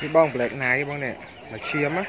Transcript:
នេះបងប្លែកណាយបងនេះមកឈាមណា